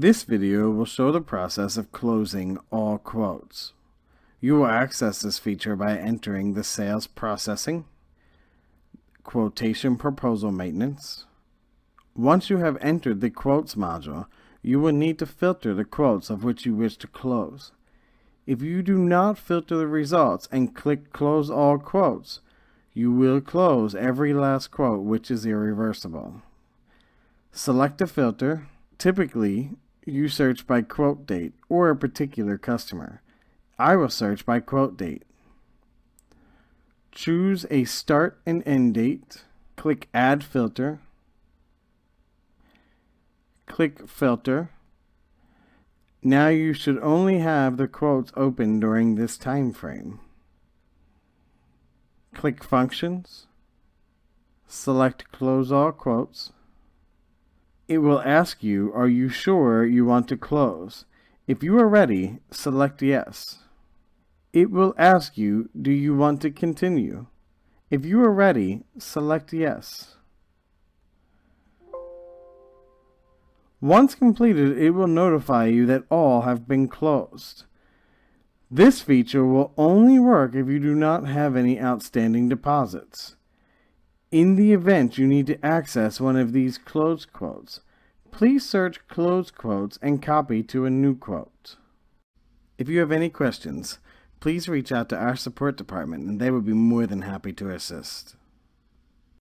This video will show the process of closing all quotes. You will access this feature by entering the Sales Processing, Quotation Proposal Maintenance. Once you have entered the Quotes module, you will need to filter the quotes of which you wish to close. If you do not filter the results and click Close All Quotes, you will close every last quote which is irreversible. Select a filter. Typically, you search by quote date or a particular customer. I will search by quote date. Choose a start and end date. Click Add Filter. Click Filter. Now you should only have the quotes open during this time frame. Click Functions. Select Close All Quotes. It will ask you, are you sure you want to close? If you are ready, select Yes. It will ask you, do you want to continue? If you are ready, select Yes. Once completed, it will notify you that all have been closed. This feature will only work if you do not have any outstanding deposits. In the event you need to access one of these closed quotes, please search closed quotes and copy to a new quote. If you have any questions, please reach out to our support department and they would be more than happy to assist.